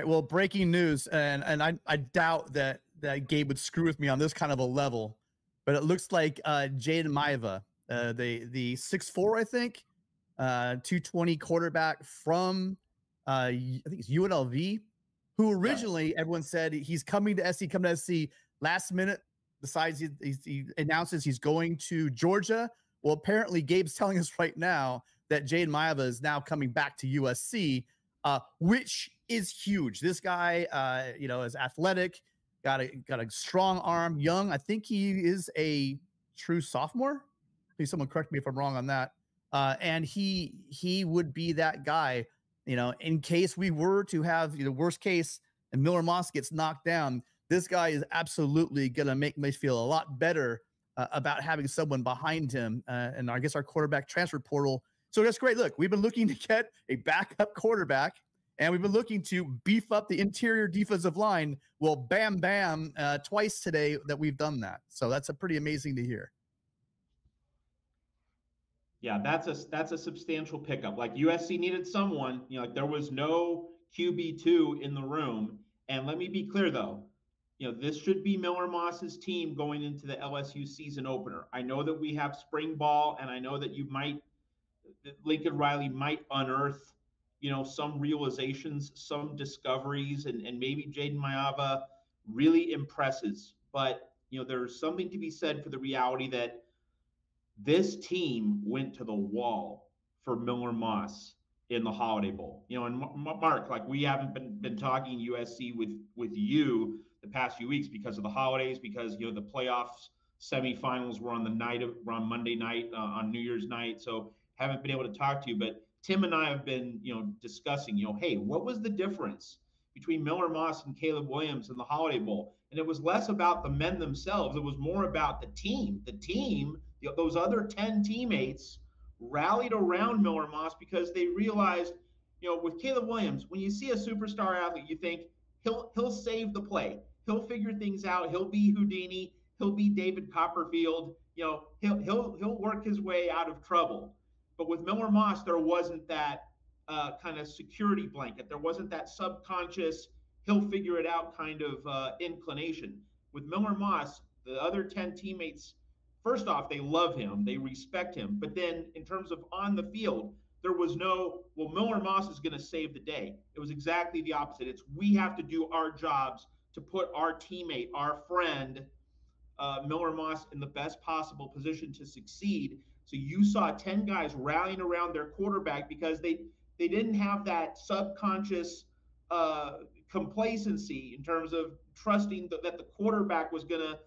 right. Well, breaking news, and and I, I doubt that that Gabe would screw with me on this kind of a level, but it looks like uh, Jayden Maiava, uh, the the six four, I think, uh, two twenty quarterback from uh, I think it's UNLV, who originally yeah. everyone said he's coming to SC, coming to SC. Last minute, decides he, he announces he's going to Georgia. Well, apparently Gabe's telling us right now that Jayden Maiava is now coming back to USC, uh, which is huge. This guy, uh, you know, is athletic, got a got a strong arm, young. I think he is a true sophomore. Please, someone correct me if I'm wrong on that. Uh, and he he would be that guy, you know, in case we were to have you know worst case and Miller Moss gets knocked down. This guy is absolutely gonna make me feel a lot better uh, about having someone behind him. Uh, and I guess our quarterback transfer portal. So that's great. Look, we've been looking to get a backup quarterback and we've been looking to beef up the interior defensive line. Well, bam, bam, uh, twice today that we've done that. So that's a pretty amazing to hear. Yeah, that's a that's a substantial pickup. Like USC needed someone. You know, like there was no QB two in the room. And let me be clear though, you know, this should be Miller Moss's team going into the LSU season opener. I know that we have spring ball, and I know that you might Lincoln Riley might unearth you know, some realizations, some discoveries, and, and maybe Jayden Maiava really impresses. But, you know, there's something to be said for the reality that this team went to the wall for Miller Moss in the Holiday Bowl. You know, and Mark, like we haven't been been talking USC with with you the past few weeks because of the holidays, because you know the playoffs semifinals were on the night of were on Monday night uh, on New Year's night, so haven't been able to talk to you. But Tim and I have been, you know, discussing, you know, hey, what was the difference between Miller Moss and Caleb Williams in the Holiday Bowl? And it was less about the men themselves. It was more about the team. The team, those other 10 teammates rallied around Miller Moss because they realized, you know, with Caleb Williams, when you see a superstar athlete, you think he'll he'll save the play. He'll figure things out. He'll be Houdini. He'll be David Copperfield. You know, he'll he'll he'll work his way out of trouble. But with Miller Moss, there wasn't that uh, kind of security blanket. There wasn't that subconscious, he'll figure it out kind of uh, inclination. With Miller Moss, the other 10 teammates, first off, they love him, they respect him. But then in terms of on the field, there was no, well, Miller Moss is going to save the day. It was exactly the opposite. It's we have to do our jobs to put our teammate, our friend, uh, Miller Moss in the best possible position to succeed. So you saw 10 guys rallying around their quarterback because they they didn't have that subconscious uh, complacency in terms of trusting that the quarterback was going to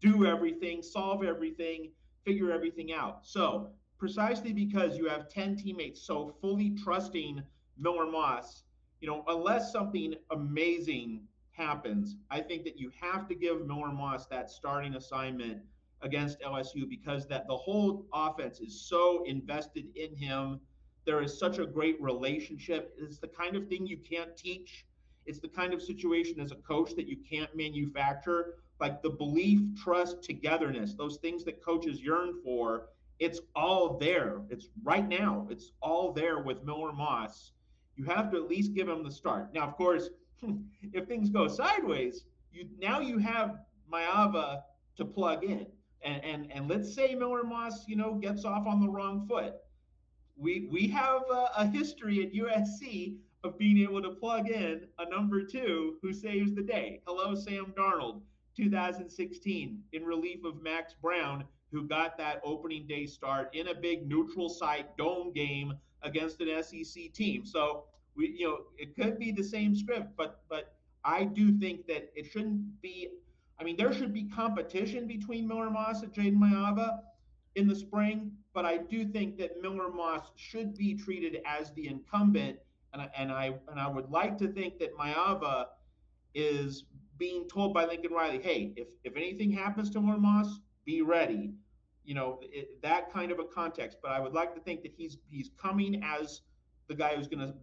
do everything, solve everything, figure everything out. So precisely because you have 10 teammates so fully trusting Miller Moss, you know, unless something amazing happens, I think that you have to give Miller Moss that starting assignment against LSU because that the whole offense is so invested in him. There is such a great relationship. It's the kind of thing you can't teach. It's the kind of situation as a coach that you can't manufacture. Like the belief, trust, togetherness, those things that coaches yearn for, it's all there. It's right now. It's all there with Miller Moss. You have to at least give him the start. Now, of course, if things go sideways, you now you have Maiava to plug in and and and let's say Miller Moss, you know, gets off on the wrong foot. We we have a, a history at USC of being able to plug in a number two who saves the day. Hello, Sam Darnold, 2016, in relief of Max Browne, who got that opening day start in a big neutral site dome game against an SEC team. So we, you know, it could be the same script, but but I do think that it shouldn't be I mean, there should be competition between Miller Moss and Jayden Maiava in the spring, but I do think that Miller Moss should be treated as the incumbent, and I, and I and I would like to think that Maiava is being told by Lincoln Riley, hey, if if anything happens to Miller Moss, be ready. You know it, that kind of a context. But I would like to think that he's he's coming as the guy who's going to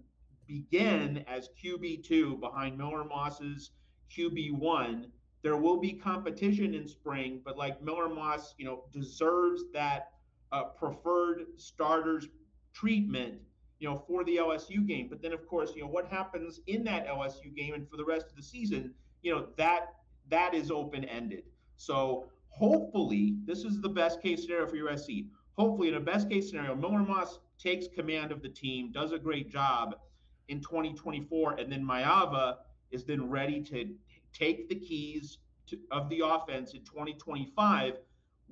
begin as QB two behind Miller Moss's QB one there will be competition in spring, but like Miller Moss, you know, deserves that uh, preferred starters treatment you know, for the LSU game. But then, of course, you know, what happens in that LSU game and for the rest of the season, you know, that that is open ended. So hopefully, this is the best case scenario for USC. Hopefully, in a best case scenario, Miller Moss takes command of the team, does a great job in 2024, and then Maiava is then ready to take the keys to, of the offense in 2025.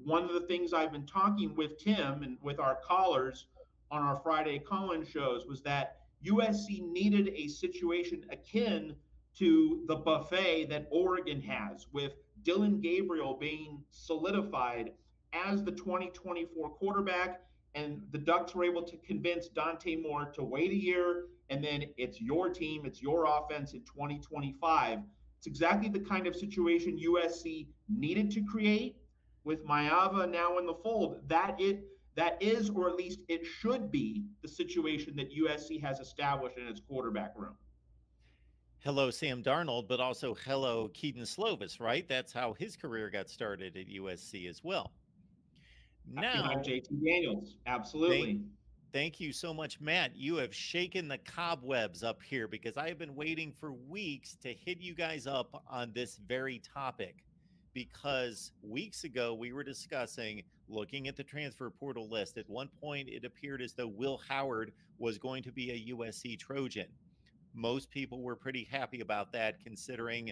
One of the things I've been talking with Tim and with our callers on our Friday call-in shows was that USC needed a situation akin to the buffet that Oregon has, with Dillon Gabriel being solidified as the 2024 quarterback. And the Ducks were able to convince Dante Moore to wait a year, and then it's your team, it's your offense in 2025. It's exactly the kind of situation USC needed to create with Maiava now in the fold. That it that is, or at least it should be, the situation that USC has established in its quarterback room hello Sam Darnold, but also hello Kedon Slovis, right? That's how his career got started at USC as well. Now, JT Daniels, absolutely. Thank, thank, you so much, Matt. You have shaken the cobwebs up here because I have been waiting for weeks to hit you guys up on this very topic. Because weeks ago we were discussing looking at the transfer portal list. At one point, it appeared as though Will Howard was going to be a USC Trojan most people were pretty happy about that considering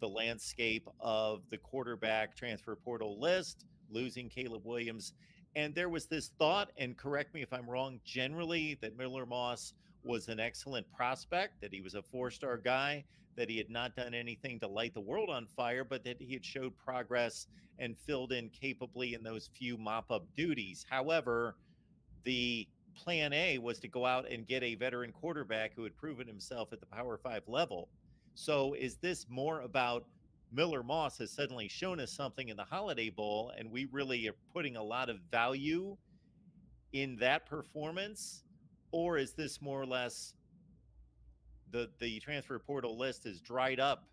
the landscape of the quarterback transfer portal list, losing Caleb Williams. And there was this thought, and correct me if I'm wrong, generally that Miller Moss was an excellent prospect, that he was a four star guy, that he had not done anything to light the world on fire, but that he had showed progress and filled in capably in those few mop up duties. However, the plan A was to go out and get a veteran quarterback who had proven himself at the Power Five level. So is this more about Miller Moss has suddenly shown us something in the Holiday Bowl, and we really are putting a lot of value in that performance? Or is this more or less the the transfer portal list is dried up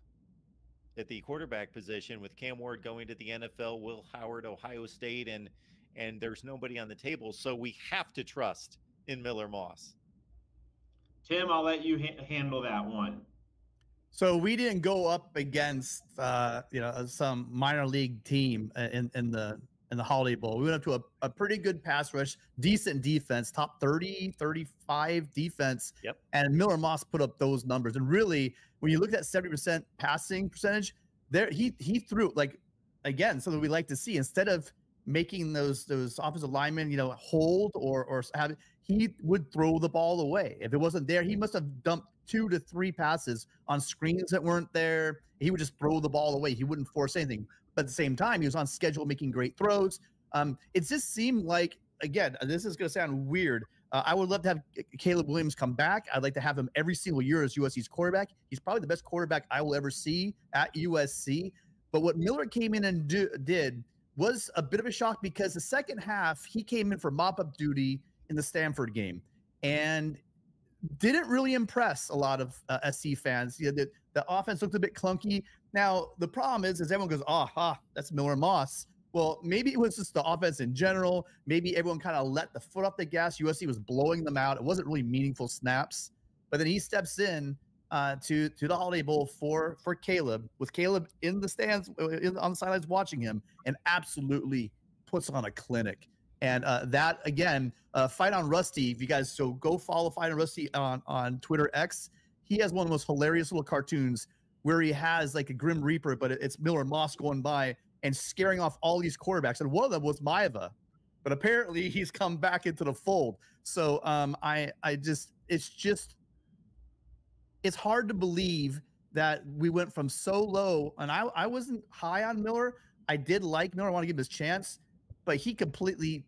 at the quarterback position with Cam Ward going to the NFL, Will Howard, Ohio State, and and there's nobody on the table. So we have to trust in Miller Moss. Tim, I'll let you ha- handle that one. So we didn't go up against uh, you know some minor league team in in the in the Holiday Bowl. We went up to a, a pretty good pass rush, decent defense, top 30, 35 defense. Yep. And Miller Moss put up those numbers. And really, when you look at 70% passing percentage, there he he threw like again, something we like to see. Instead of making those those offensive linemen, you know, hold or or have he would throw the ball away. If it wasn't there, he must have dumped two to three passes on screens that weren't there. He would just throw the ball away. He wouldn't force anything. But at the same time, he was on schedule making great throws. Um, it just seemed like again, this is going to sound weird. Uh, I would love to have Caleb Williams come back. I'd like to have him every single year as USC's quarterback. He's probably the best quarterback I will ever see at USC. But what Miller came in and do, did was a bit of a shock because the second half he came in for mop up duty in the Stanford game and didn't really impress a lot of uh, SC fans. You know, the, the offense looked a bit clunky. Now the problem is, is everyone goes, "Ah, oh, that's Miller Moss." Well, maybe it was just the offense in general. Maybe everyone kind of let the foot off the gas. USC was blowing them out. It wasn't really meaningful snaps. But then he steps in uh, to to the Holiday Bowl for for Caleb, with Caleb in the stands uh, in, on the sidelines watching him, and absolutely puts on a clinic. And uh, that again, uh, fight on Rusty. If you guys so go follow fight on Rusty on on Twitter X. He has one of the most hilarious little cartoons where he has like a Grim Reaper, but it's Miller Moss going by and scaring off all these quarterbacks. And one of them was Maiava, but apparently he's come back into the fold. So um, I I just it's just it's hard to believe that we went from so low. And I, I wasn't high on Miller. I did like Miller. I want to give him his chance, but he completely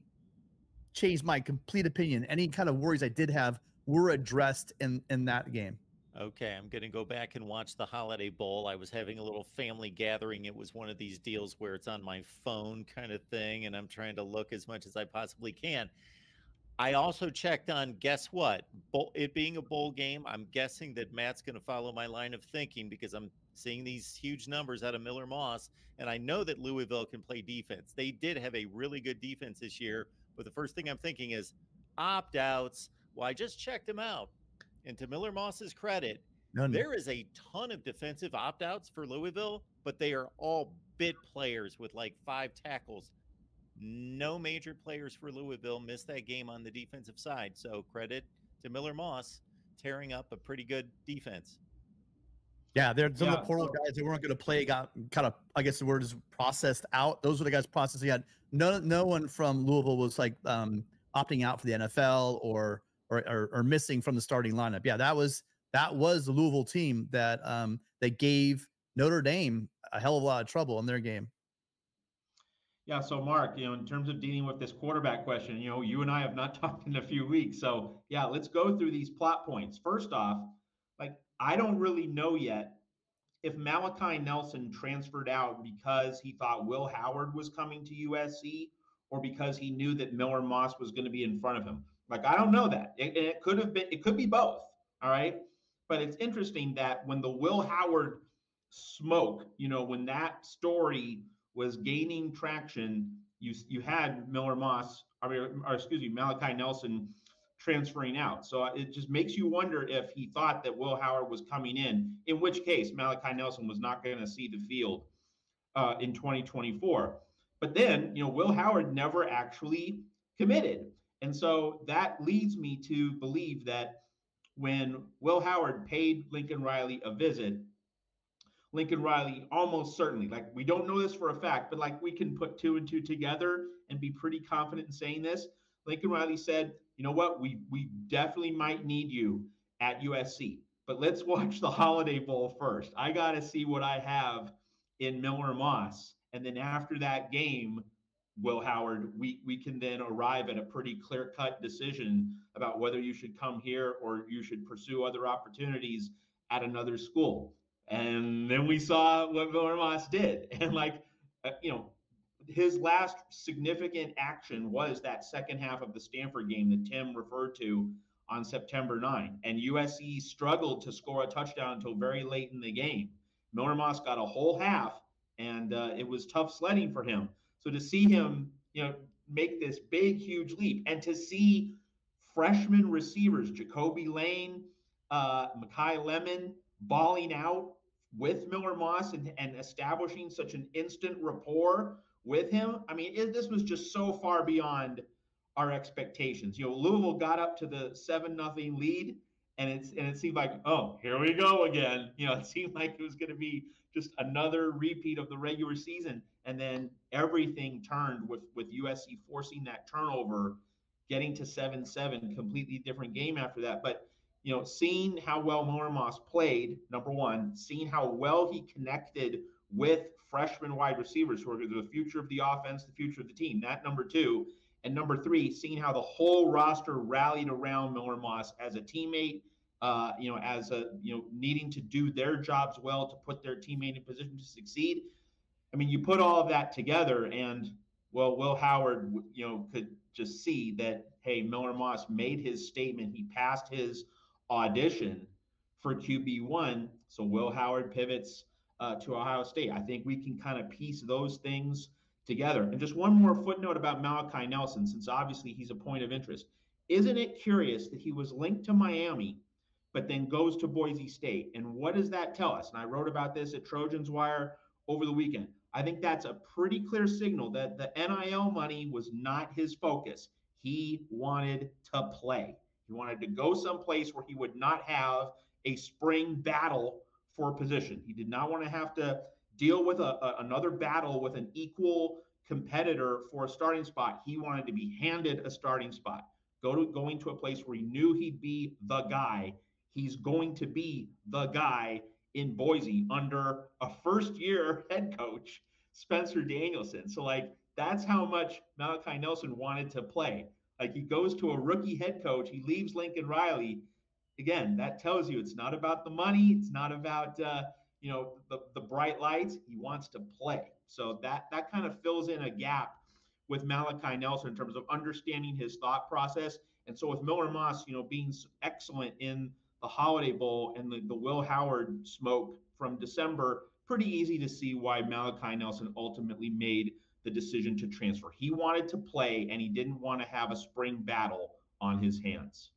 changed my complete opinion. Any kind of worries I did have were addressed in in that game. Okay, I'm going to go back and watch the Holiday Bowl. I was having a little family gathering. It was one of these deals where it's on my phone kind of thing, and I'm trying to look as much as I possibly can. I also checked on guess what? Bowl, it being a bowl game, I'm guessing that Matt's going to follow my line of thinking because I'm seeing these huge numbers out of Miller Moss, and I know that Louisville can play defense. They did have a really good defense this year, but the first thing I'm thinking is opt outs. Well, I just checked them out. And to Miller Moss's credit, None. there is a ton of defensive opt outs for Louisville, but they are all bit players with like five tackles. No major players for Louisville missed that game on the defensive side. So credit to Miller Moss tearing up a pretty good defense. Yeah, they're some of Yeah, the portal so- guys that weren't going to play got kind of, I guess the word is processed out. Those were the guys processing out. No, no one from Louisville was like um, opting out for the NFL or, or or or missing from the starting lineup. Yeah, that was that was the Louisville team that um that gave Notre Dame a hell of a lot of trouble in their game. Yeah, so Mark, you know, in terms of dealing with this quarterback question, you know, you and I have not talked in a few weeks. So, yeah, let's go through these plot points. First off, like I don't really know yet if Malachi Nelson transferred out because he thought Will Howard was coming to USC or because he knew that Miller Moss was going to be in front of him. Like I don't know that. It, it could have been it could be both, all right? But it's interesting that when the Will Howard smoke, you know, when that story was gaining traction, you you had Miller Moss, I mean, or excuse me, Malachi Nelson transferring out. So it just makes you wonder if he thought that Will Howard was coming in, in which case Malachi Nelson was not going to see the field uh, in 2024. But then, you know, Will Howard never actually committed. And so that leads me to believe that when Will Howard paid Lincoln Riley a visit, Lincoln Riley almost certainly, like we don't know this for a fact, but like we can put two and two together and be pretty confident in saying this. Lincoln Riley said, you know what, we we definitely might need you at USC, but let's watch the Holiday Bowl first. I got to see what I have in Miller Moss, and then after that game, Will Howard, we we can then arrive at a pretty clear cut decision about whether you should come here or you should pursue other opportunities at another school. And then we saw what Miller Moss did, and like uh, you know, his last significant action was that second half of the Stanford game that Tim referred to on September 9. And USC struggled to score a touchdown until very late in the game. Miller Moss got a whole half, and uh, it was tough sledding for him. So to see him, you know, make this big, huge leap, and to see freshman receivers, Ja'Kobi Lane, uh, Makai Lemon, balling out with Miller Moss and, and establishing such an instant rapport with him. I mean, it, this was just so far beyond our expectations. You know, Louisville got up to the seven nothing lead, and it's and it seemed like, oh, here we go again. You know, it seemed like it was going to be just another repeat of the regular season, and then everything turned with with USC forcing that turnover, getting to seven seven, completely different game after that. But you know, seeing how well Miller Moss played, number one, seeing how well he connected with freshman wide receivers who are the future of the offense, the future of the team. That number two. And number three, seeing how the whole roster rallied around Miller Moss as a teammate, uh, you know, as a, you know, needing to do their jobs well to put their teammate in position to succeed. I mean, you put all of that together and, well, Will Howard, you know, could just see that, hey, Miller Moss made his statement. He passed his audition for QB1. So Will Howard pivots uh, to Ohio State. I think we can kind of piece those things together. And just one more footnote about Malachi Nelson, since obviously he's a point of interest. Isn't it curious that he was linked to Miami, but then goes to Boise State? And what does that tell us? And I wrote about this at Trojans Wire over the weekend. I think that's a pretty clear signal that the NIL money was not his focus. He wanted to play. He wanted to go someplace where he would not have a spring battle for a position. He did not want to have to deal with a, a, another battle with an equal competitor for a starting spot. He wanted to be handed a starting spot. Go to going to a place where he knew he'd be the guy. He's going to be the guy in Boise under a first year head coach, Spencer Danielson. So like that's how much Malachi Nelson wanted to play. Like he goes to a rookie head coach, he leaves Lincoln Riley. Again, that tells you it's not about the money, it's not about uh, you know the, the bright lights. He wants to play. So that that kind of fills in a gap with Malachi Nelson in terms of understanding his thought process. And so with Miller Moss, you know, being excellent in the Holiday Bowl and the, the Will Howard smoke from December, pretty easy to see why Malachi Nelson ultimately made the decision to transfer. He wanted to play and he didn't want to have a spring battle on his hands.